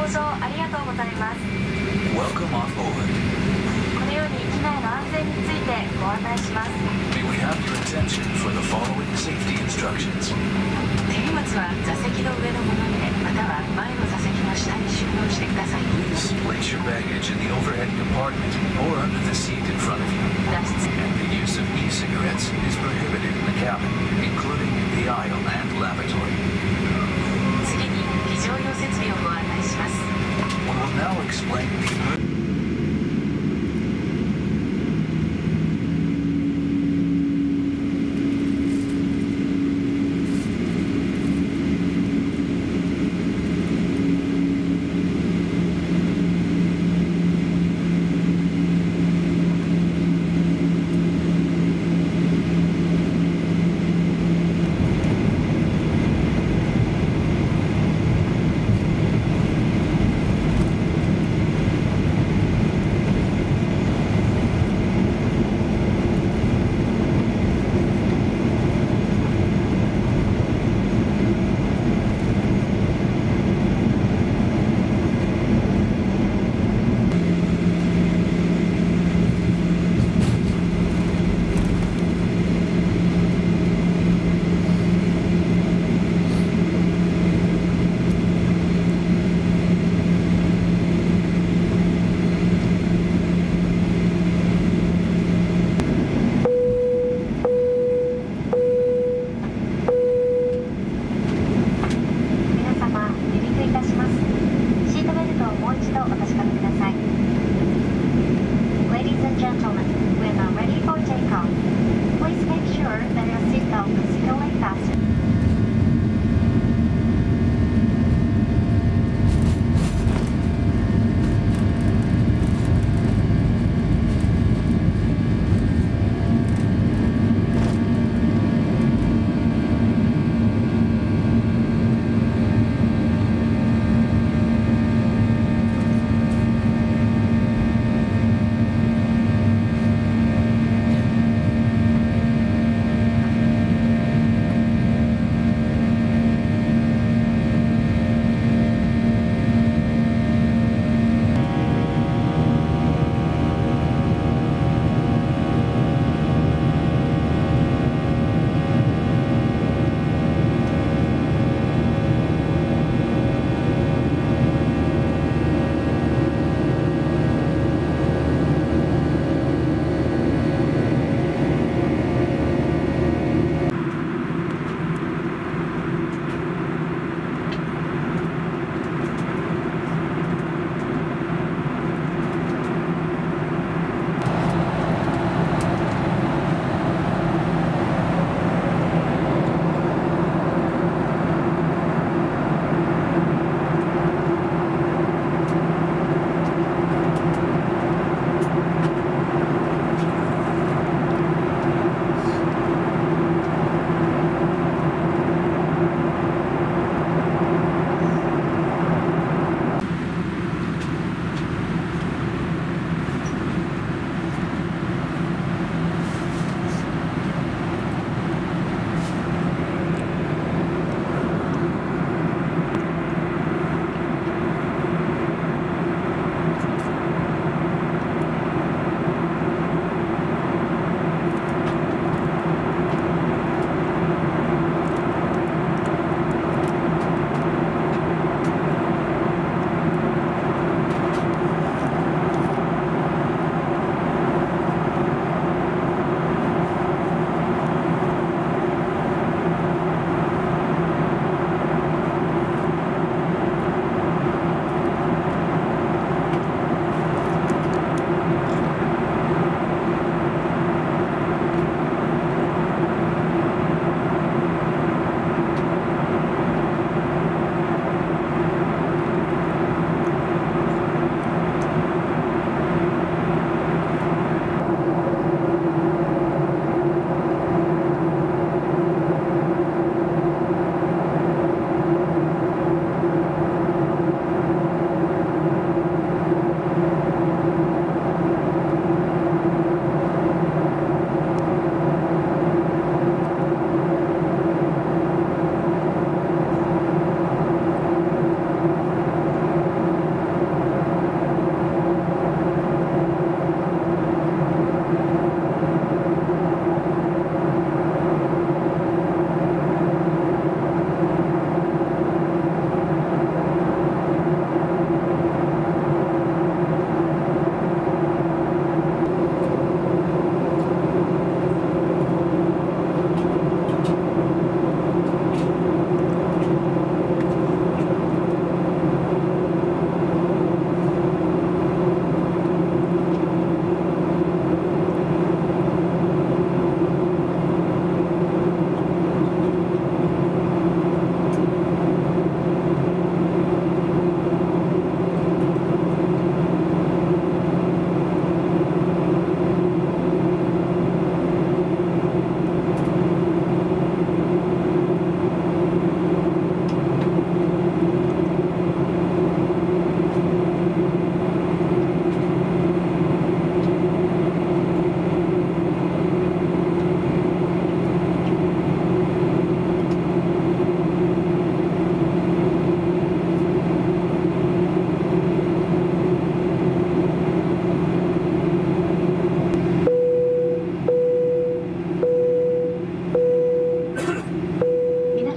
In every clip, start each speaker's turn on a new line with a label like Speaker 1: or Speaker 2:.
Speaker 1: 搭乗ありがとうございます
Speaker 2: Welcome on board.
Speaker 1: このように機内の安全についてご案内します.
Speaker 3: 手荷物は座席の上のものでまたは前の座席の下に収納してください
Speaker 2: Please place your baggage in the overhead compartment or under the seat in front of you. And the use of e-cigarettes is prohibited in the cabin, including the aisle and lavatory. We'll now explain the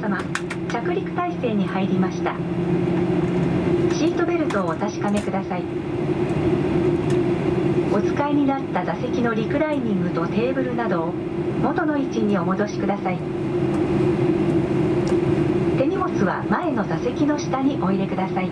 Speaker 2: 様
Speaker 1: 着
Speaker 4: 陸態勢に入りました。シートベルトをお確かめください。お使いになった座席のリクライニングとテーブルなどを元の位置にお戻しください。手荷物は前の座席の下にお入れください。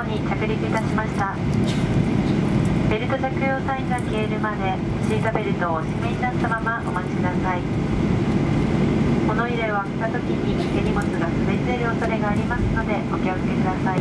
Speaker 5: 方に着陸いたしました。ベルト着用サインが消えるまでシートベルトをお締めになったままお待ちください。物入れを開けた時に手荷物が滑り出る恐れがありますのでお気をつけください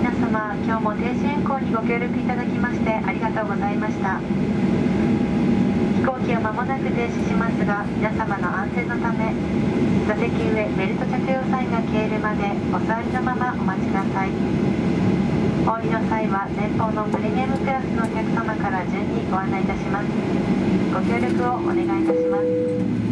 Speaker 5: 皆様今日も停止運行にご協力いただきましてありがとうございました。飛行機は間もなく停止しますが皆様の安全のため座席上ベルト着用サインが消えるまでお座りのままお待ちください。お降りの際は前方のプレミアムクラスのお客様から順にご案内いたします。ご協力をお願いいたします。